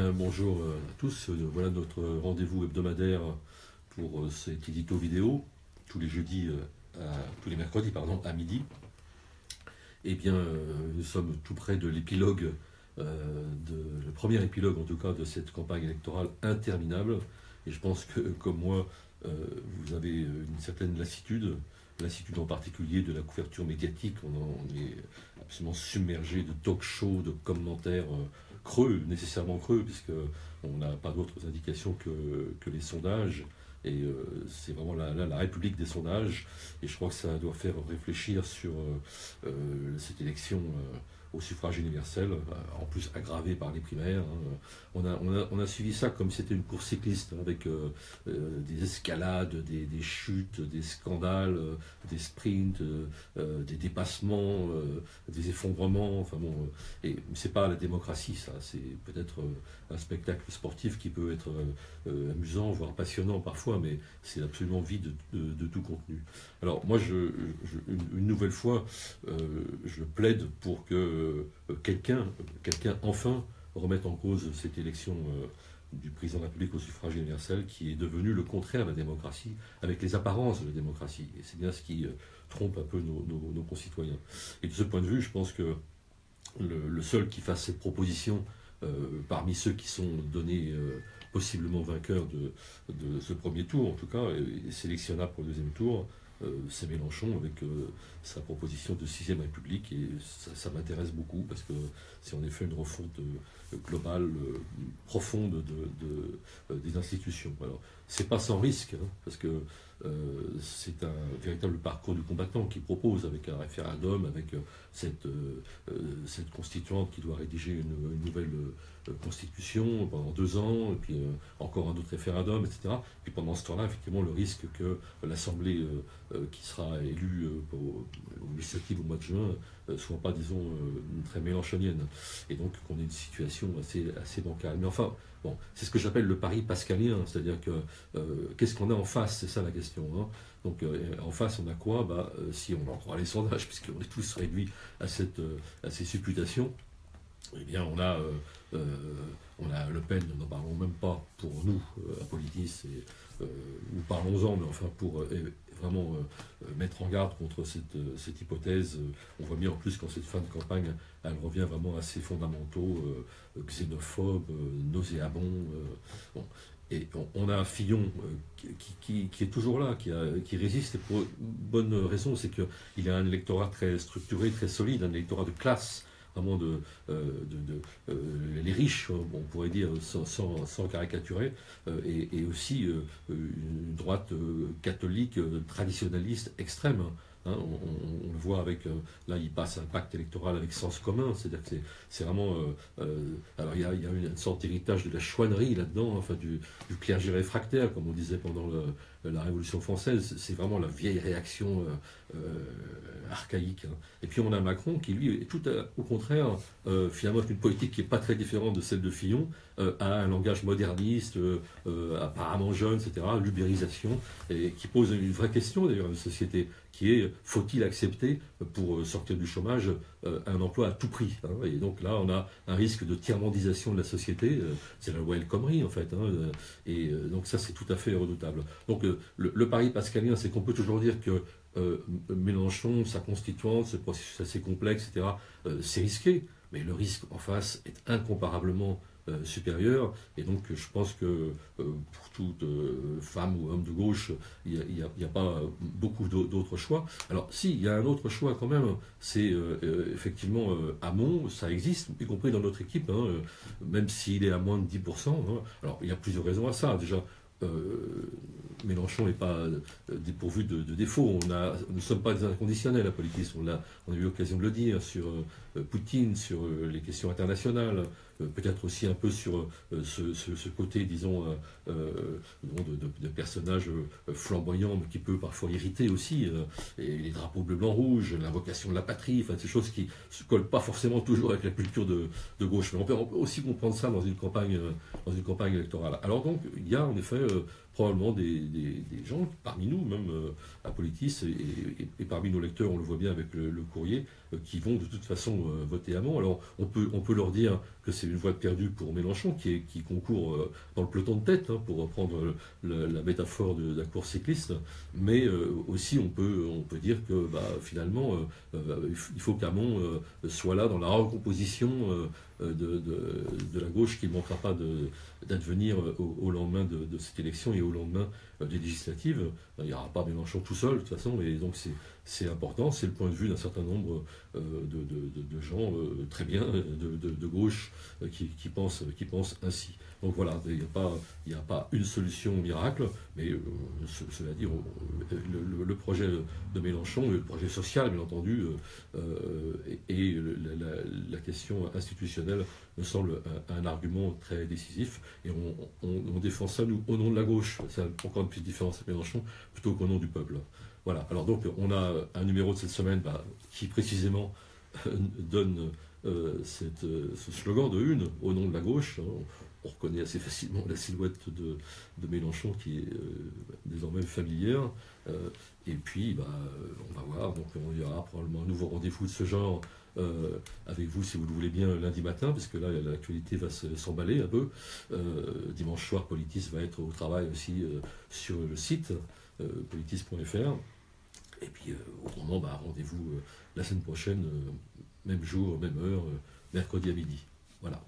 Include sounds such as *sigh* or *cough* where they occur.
Bonjour euh, à tous. Euh, Voilà notre rendez-vous hebdomadaire pour euh, cet édito vidéo, tous les jeudis, tous les mercredis, à midi. Eh bien, nous sommes tout près de l'épilogue, le premier épilogue en tout cas de cette campagne électorale interminable. Et je pense que, comme moi, vous avez une certaine lassitude, lassitude en particulier de la couverture médiatique. On, est absolument submergé de talk shows, de commentaires euh, creux, nécessairement creux, puisque on n'a pas d'autres indications que, les sondages. Et euh, c'est vraiment la, la- république des sondages. Et je crois que ça doit faire réfléchir sur euh, cette élection au suffrage universel, euh, en plus aggravée par les primaires. hein. On, a, on, a, on a suivi ça comme c'était une course cycliste, avec euh, euh, des escalades, des, des chutes, des scandales, des sprints, des dépassements, des effondrements. Enfin bon, et c'est pas la démocratie, ça. C'est peut-être un spectacle sportif qui peut être amusant, voire passionnant parfois, mais c'est absolument vide de, tout contenu. Alors moi, je, une, nouvelle fois, je plaide pour que euh, quelqu'un, quelqu'un enfin remette en cause cette élection. euh, du président de la République au suffrage universel, qui est devenu le contraire de la démocratie, avec les apparences de la démocratie. Et c'est bien ce qui euh, trompe un peu nos, concitoyens. Et de ce point de vue, je pense que le, seul qui fasse cette proposition parmi ceux qui sont donnés possiblement vainqueurs de, ce premier tour, en tout cas, et sélectionnable pour le deuxième tour, c'est Mélenchon avec euh, sa proposition de sixième République. Et ça, m'intéresse beaucoup parce que c'est en effet une refonte euh, globale, euh, profonde de, de- euh, des institutions. Alors, c'est pas sans risque, hein, parce que euh, c'est un véritable parcours du combattant qui propose avec un référendum, avec euh, cette, euh, euh, cette constituante qui doit rédiger une, nouvelle euh, constitution pendant deux ans, et puis euh, encore un autre référendum, etc. Puis pendant ce temps-là, effectivement, le risque que l'Assemblée euh, euh, qui sera élue euh, au législative au mois de juin euh, soit pas, disons, euh, très mélanchonienne. Et donc qu'on ait une situation assez, assez bancale. Mais enfin, bon, c'est ce que j'appelle le pari pascalien, c'est-à-dire que euh, qu'est-ce qu'on a en face, c'est ça la question. Donc euh, en face, on a quoi? Bah, euh, Si on en croit les sondages, *laughs* puisqu'on est tous réduits à, cette, euh, à ces supputations, eh bien on a, on a Le Pen, n'en parlons même pas pour nous, à Politis, ou parlons-en, mais enfin pour vraiment mettre en garde contre cette, cette hypothèse. On voit bien en plus qu'en cette fin de campagne, elle revient vraiment à ses fondamentaux, xénophobes, nauséabonds. bon. Et on, a un Fillon euh, qui, est toujours là, qui, résiste, et pour une bonne raison, c'est qu'il a un électorat très structuré, très solide, un électorat de classe, vraiment de, euh, euh, les riches, on pourrait dire, sans, caricaturer, et, et aussi une droite catholique traditionnaliste extrême. Hein. on, le voit avec, euh, là il passe un pacte électoral avec sens commun, c'est-à-dire que c'est- vraiment, euh, euh, alors il y a, y a une sorte d'héritage de la chouannerie là-dedans, enfin du, clergé réfractaire, comme on disait pendant la Révolution française, c'est vraiment la vieille réaction archaïque. hein. Et puis on a Macron qui lui est tout au contraire, finalement avec une politique qui n'est pas très différente de celle de Fillon, a un langage moderniste, apparemment jeune, etc., l'ubérisation, et qui pose une vraie question d'ailleurs à la société, qui est faut-il accepter pour euh, sortir du chômage euh, un emploi à tout prix hein. Et donc là, on a un risque de tiers-mondisation de la société, euh, c'est la loi El Khomri en fait, hein, et donc ça c'est tout à fait redoutable. Donc le, pari pascalien, c'est qu'on peut toujours dire que Mélenchon, sa constituante, ce processus assez complexe, etc., c'est risqué, mais le risque en face est incomparablement euh, supérieur. Et donc, je pense que euh, pour toute euh, femme ou homme de gauche, il n'y a, pas beaucoup d'au- d'autres choix. Alors, si, il y a un autre choix quand même, c'est effectivement Hamon, ça existe, y compris dans notre équipe, hein, même s'il est à moins de 10%. hein. Alors, il y a plusieurs raisons à ça. Déjà, Mélenchon n'est pas euh, dépourvu de, défauts. On nous ne sommes pas des inconditionnels à politique. On a, on a eu l'occasion de le dire sur euh, Poutine, sur euh, les questions internationales, euh, peut-être aussi un peu sur euh, ce, côté, disons, euh, euh, de, de- de personnage euh, flamboyant, mais qui peut parfois irriter aussi. euh, et les drapeaux bleu, blanc, rouge, l'invocation de la patrie, enfin, ces choses qui se collent pas forcément toujours avec la culture de, gauche. Mais on peut, aussi comprendre ça dans une campagne, euh, électorale. Alors donc, il y a en effet euh, probablement des, gens, parmi nous, même à Politis, et, parmi nos lecteurs, on le voit bien avec le, courrier, qui vont de toute façon voter amont. Alors on peut, on peut leur dire que c'est une voie perdue pour Mélenchon, qui, qui concourt dans le peloton de tête, hein, pour reprendre la métaphore de, la course cycliste, mais aussi on peut, on peut dire que bah, finalement, il faut qu'Amont soit là dans la recomposition euh, de, la gauche qui ne manquera pas d'advenir au, lendemain de, cette élection et au lendemain euh, des législatives. Il n'y aura pas Mélenchon tout seul, de toute façon, et donc c'est important, c'est le point de vue d'un certain nombre euh, de, gens très bien de, gauche qui, pensent, ainsi. Donc voilà, il n'y a, pas, une solution miracle, mais cela dit, le, projet de Mélenchon, le projet social, bien entendu, et, la, question institutionnelle me semble un, argument très décisif. Et on, défend ça, nous, au nom de la gauche. C'est encore une petite différence avec Mélenchon, plutôt qu'au nom du peuple. Voilà. Alors donc, on a un numéro de cette semaine bah, qui précisément donne euh, cette, ce slogan de une au nom de la gauche. On reconnaît assez facilement la silhouette de, Mélenchon qui est euh, désormais familière. Euh, et puis, bah, on va voir. Donc, on y aura probablement un nouveau rendez-vous de ce genre euh, avec vous, si vous le voulez bien, lundi matin, parce que là, l'actualité va s'emballer un peu. Euh, dimanche soir, Politis va être au travail aussi euh, sur le site politis.fr. Et puis, autrement, bah, rendez-vous la semaine prochaine, même jour, même heure, mercredi à midi. Voilà.